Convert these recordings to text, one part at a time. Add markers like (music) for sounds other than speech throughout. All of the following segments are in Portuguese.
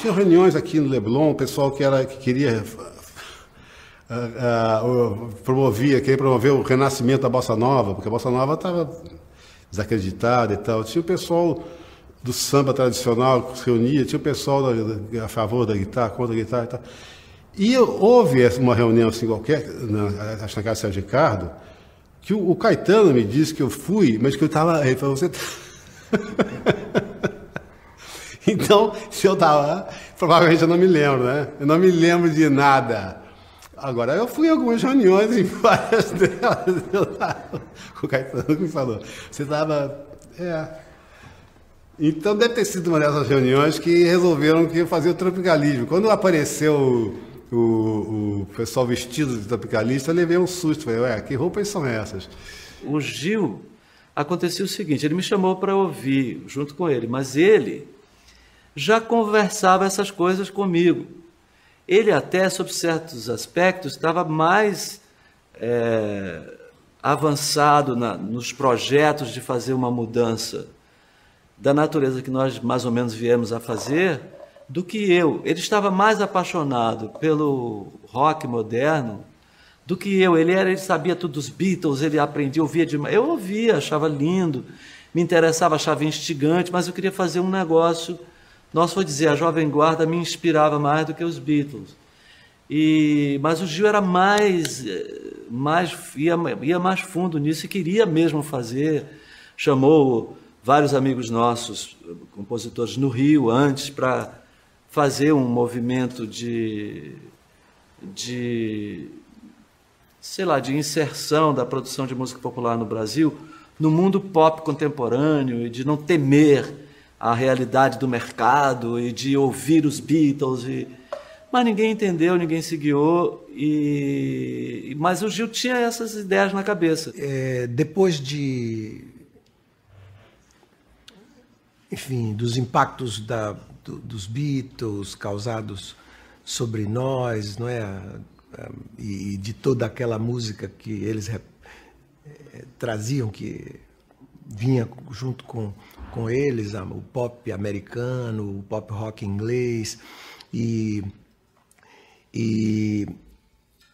Tinha reuniões aqui no Leblon, o pessoal que, era, que queria uh, uh, promovia, queria promover o renascimento da Bossa Nova, porque a Bossa Nova estava desacreditada e tal. Tinha o pessoal do samba tradicional que se reunia, tinha o pessoal da, a favor da guitarra, contra a guitarra e tal. E houve uma reunião assim qualquer, na, acho na casa Sérgio Ricardo, que o, o, Caetano me disse que eu fui, mas que eu estava. Ele falou, você. (laughs) (laughs) Então, se eu estava lá, provavelmente eu não me lembro, né? Eu não me lembro de nada. Agora, eu fui em algumas reuniões, em (laughs) várias delas, eu tava, o Caetano me falou, você estava. É. Então deve ter sido uma dessas reuniões que resolveram que fazer o tropicalismo. Quando apareceu o, o, pessoal vestido de tropicalista, eu levei um susto. Falei, ué, que roupas são essas? O Gil, aconteceu o seguinte, ele me chamou para ouvir junto com ele, mas ele já conversava essas coisas comigo. Ele até, sob certos aspectos, estava mais é, avançado na, nos projetos de fazer uma mudança da natureza que nós mais ou menos viemos a fazer do que eu. Ele estava mais apaixonado pelo rock moderno do que eu. Ele era, ele sabia tudo dos Beatles, ele aprendia, ouvia demais. Eu ouvia, achava lindo, me interessava, achava instigante, mas eu queria fazer um negócio nós foi dizer, a Jovem Guarda me inspirava mais do que os Beatles. E, mas o Gil era mais, mais ia, ia mais fundo nisso e queria mesmo fazer. Chamou vários amigos nossos, compositores no Rio, antes, para fazer um movimento de, de, sei lá, de inserção da produção de música popular no Brasil no mundo pop contemporâneo e de não temer a realidade do mercado e de ouvir os Beatles. E... Mas ninguém entendeu, ninguém se guiou. E... Mas o Gil tinha essas ideias na cabeça. É, depois de. Enfim, dos impactos da, do, dos Beatles causados sobre nós, não é? E de toda aquela música que eles é, traziam, que vinha junto com com eles, o pop americano, o pop rock inglês e, e,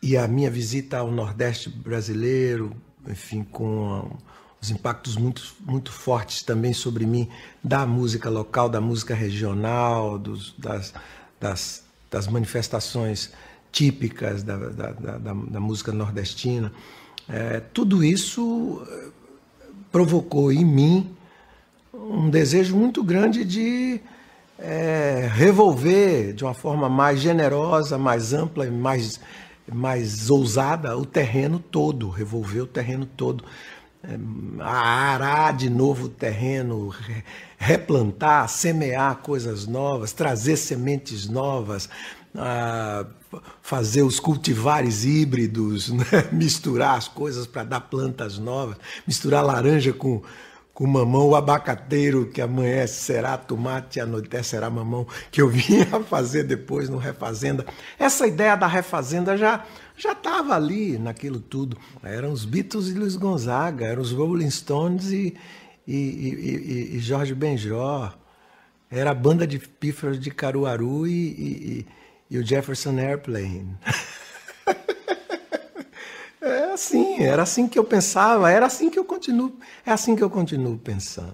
e a minha visita ao Nordeste brasileiro, enfim, com os impactos muito, muito fortes também sobre mim da música local, da música regional, dos, das, das, das manifestações típicas da, da, da, da música nordestina. É, tudo isso eh, provocou em mim um desejo muito grande de é, revolver de uma forma mais generosa, mais ampla e mais, mais ousada o terreno todo, revolver o terreno todo. É, arar de novo o terreno, replantar, semear coisas novas, trazer sementes novas, fazer os cultivares híbridos, (laughs) né? misturar as coisas para dar plantas novas, misturar laranja com, com mamão, o abacateiro que amanhece será tomate, anoitece será mamão, que eu (laughs) vinha fazer depois no Refazenda. Essa ideia da Refazenda já já estava ali naquilo tudo. Eram os Beatles e Luiz Gonzaga, eram os Rolling Stones e, e, e, e Jorge Benjó. Era a banda de pífaros de Caruaru e, e o Jefferson Airplane. (laughs) Assim, era assim que eu pensava, era assim que eu continuo, é assim que eu continuo pensando.